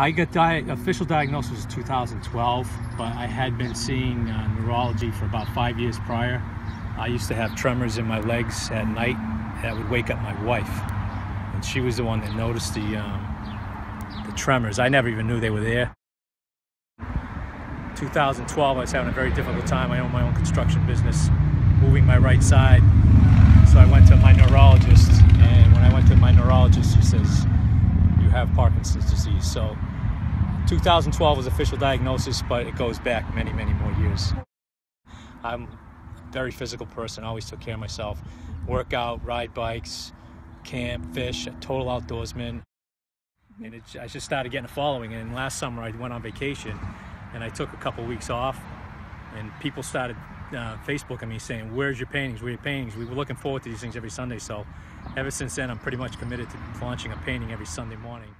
I got di- official diagnosis was 2012, but I had been seeing uh, neurology for about five years prior. I used to have tremors in my legs at night that would wake up my wife, and she was the one that noticed the um, the tremors. I never even knew they were there. 2012, I was having a very difficult time. I own my own construction business, moving my right side. So I went to my neurologist, and when I went to my neurologist, he says, "You have Parkinson's disease." So 2012 was official diagnosis, but it goes back many, many more years. I'm a very physical person. I always took care of myself. Work out, ride bikes, camp, fish, a total outdoorsman. And it, I just started getting a following. And last summer, I went on vacation and I took a couple weeks off, and people started uh, Facebooking me saying, "Where's your paintings? Where are your paintings?" We were looking forward to these things every Sunday. So, ever since then, I'm pretty much committed to launching a painting every Sunday morning.